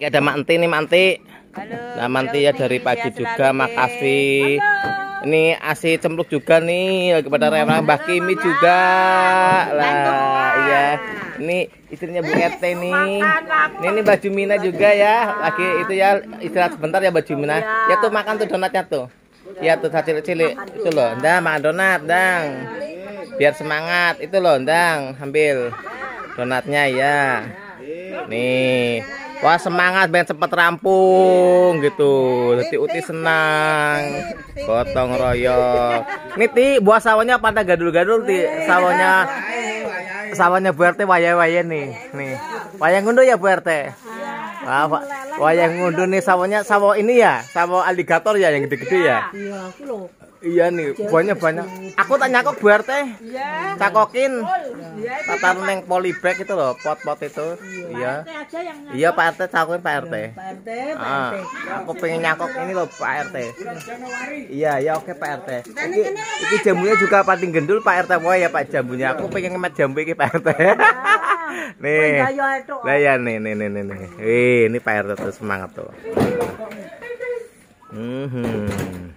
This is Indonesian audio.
Ini ada Manti nih Manti. Halo. Nah Manti ya dari pagi juga makasih. Ini asi cempluk juga nih kepada Rema Mbak Kimi juga. Lah iya. Ini istrinya Bu RT nih. Ini, ini baju Mina juga ya. Lagi itu ya istirahat sebentar ya baju Mina. Ya tuh makan tuh donatnya tuh. Ya tuh cilik-cilik itu loh. Dah makan donat, dang. Biar semangat itu loh, dang. Ambil donatnya ya. Nih. Wah semangat ben cepet rampung gitu. Jadi Uti senang. Gotong royong. Nih Ti, buah sawahnya pada gadul-gadul Ti. Sawahnya sawahnya Bu RT waya-waya nih. Nih. Wayang ngunduh ya Bu RT. Wah. Wayang ngunduh nih sawahnya sawah ini ya, sawah aligator ya yang gede-gede ya. Iya, aku loh. Iya nih, buahnya banyak. Aku tanya kok Bu RT. Iya. Cakokin. Iya. Tatar neng polybag itu loh, pot-pot itu. Iya. Iya Pak RT, cakuin Pak RT. Pak RT, Pak Ah, RT. aku pengen nyakok ini loh Pak RT. Iya, ya oke Pak RT. Iki, iki jambunya juga paling gendul Pak RT. Wah ya Pak jambunya. Aku pengen ngemet jambu iki Pak RT. nih. Ayo itu. Lah ya nih nih nih nih. nih. Ini Pak RT tuh semangat tuh. Hmm.